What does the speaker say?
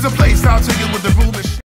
There's a place I'll take you with the rules.